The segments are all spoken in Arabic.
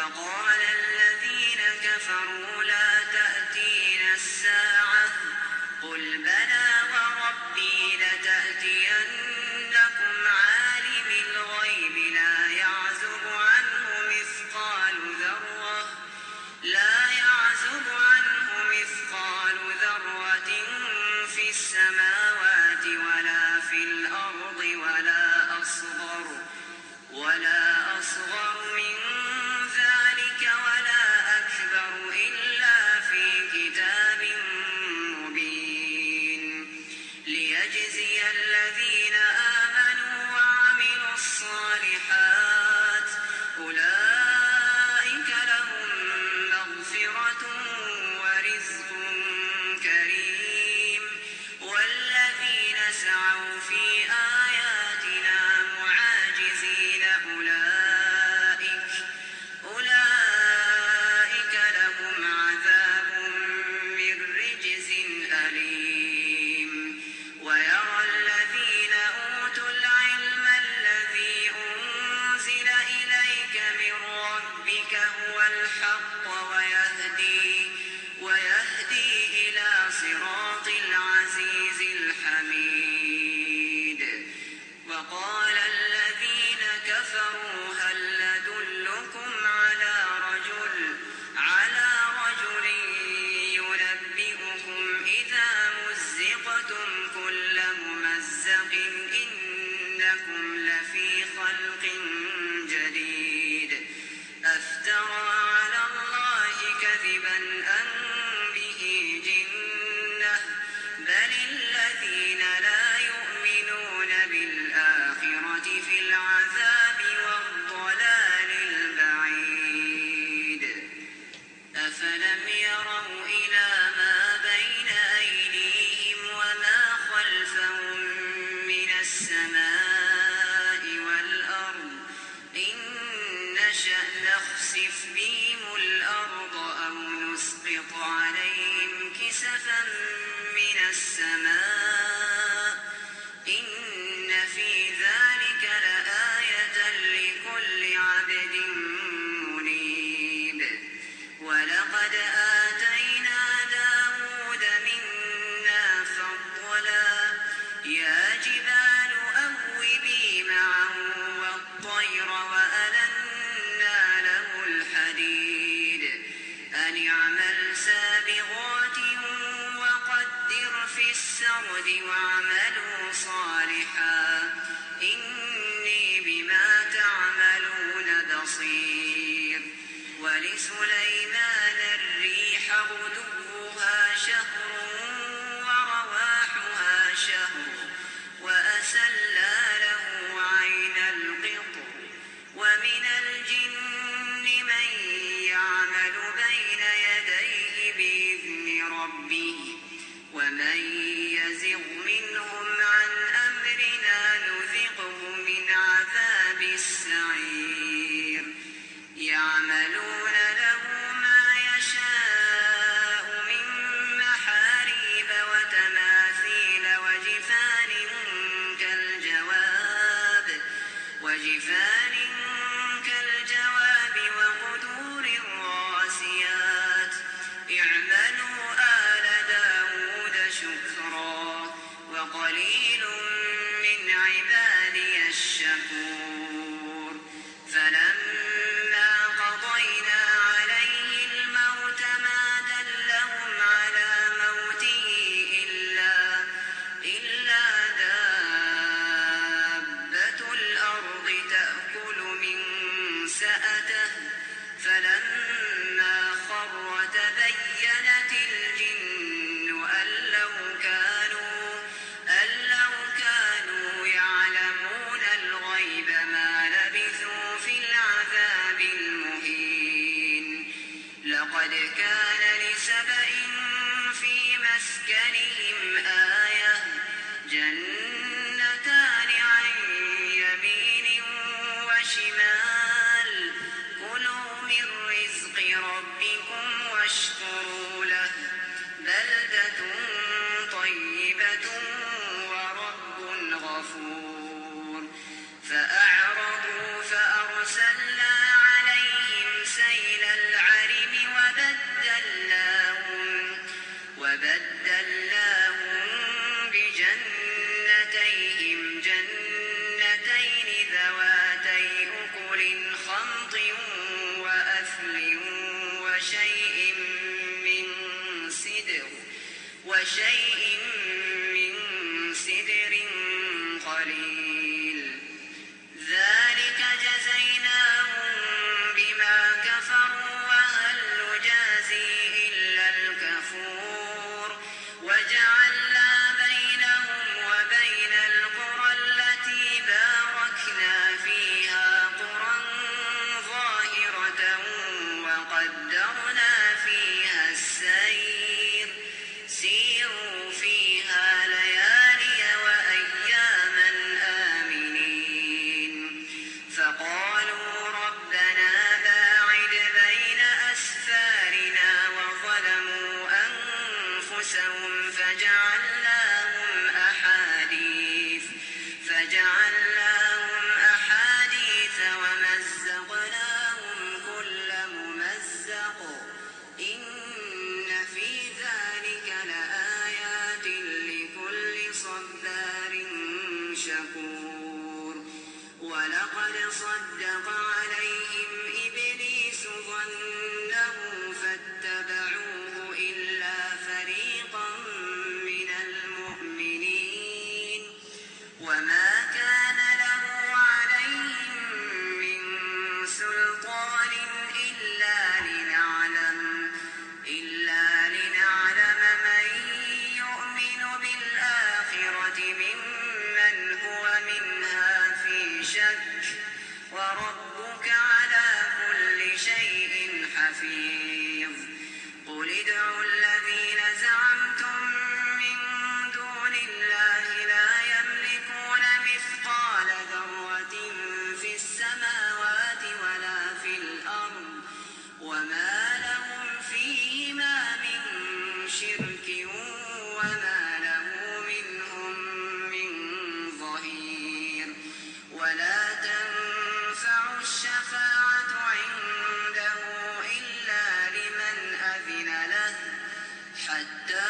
وقال الذين كفروا لا تأتينا الساعة قل بلى يسقط عليهم كسفا من السماء. الأرض وعملوا صالحا. إن السعير. يعملون وشيء من سدر قليل. ذلك جزيناهم بما كفروا وهل نجازي إلا الكفور. وجعلنا بينهم وبين القرى التي باركنا فيها قرى ظاهرة وقدرنا لكل صبار شكور. ولقد صدق شك وربك على كل شيء حفيظ. قل ادعوا الله Fader.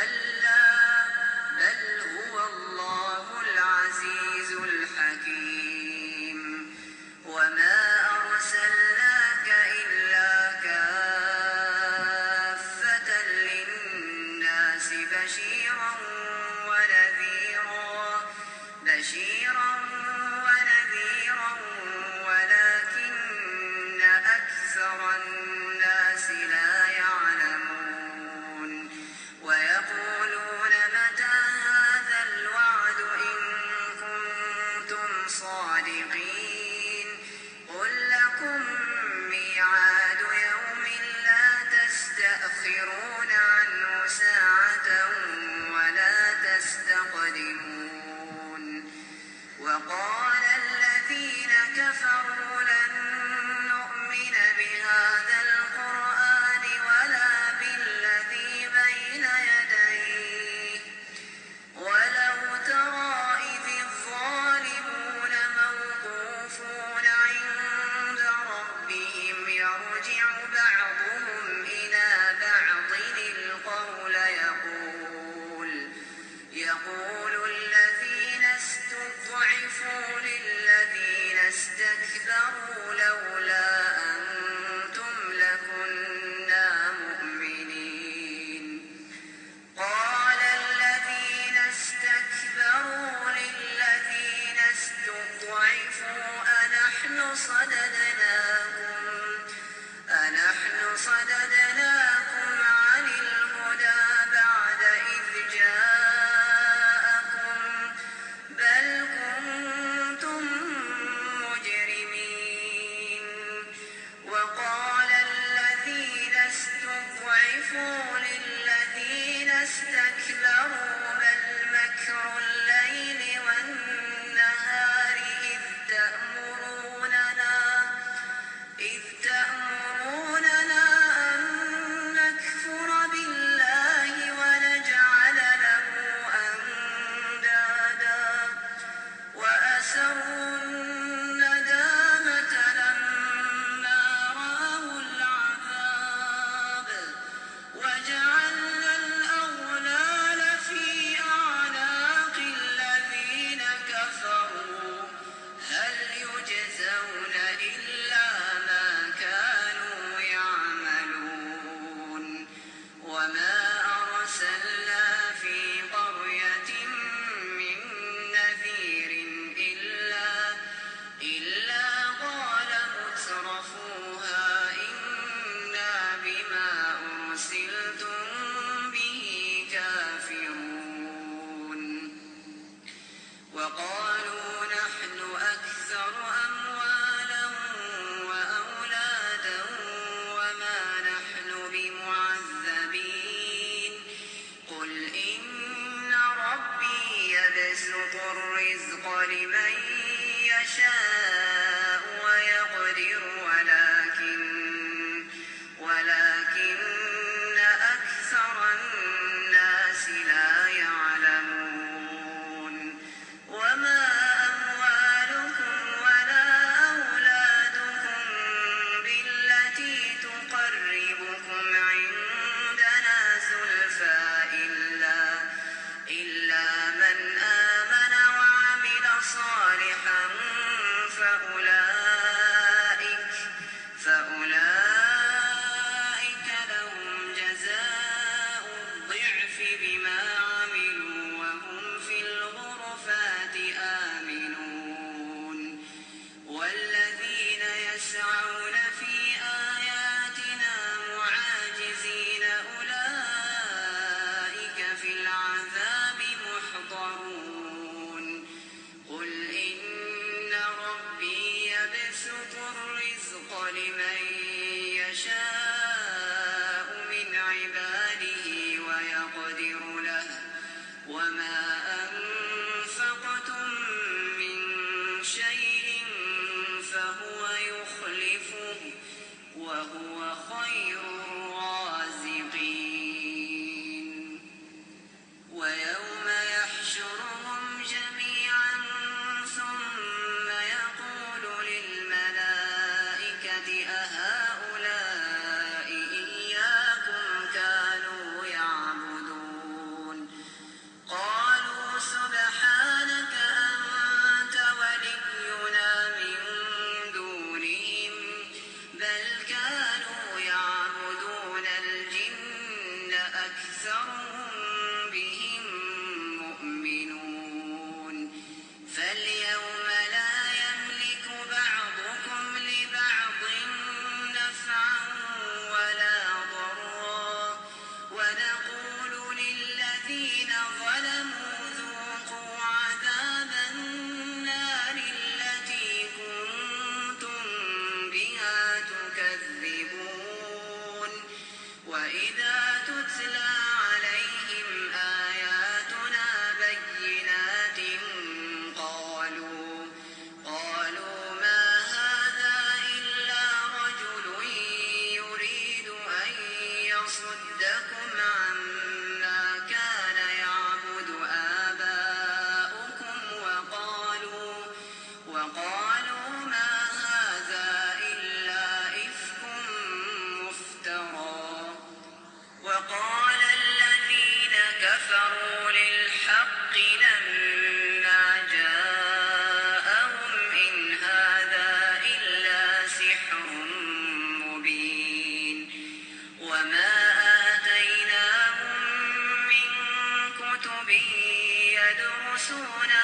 وَلَا كنتم صادقين قل لكم ميعاد يرجع بعضهم So Latina وهو خير أكثرهم يدرسونها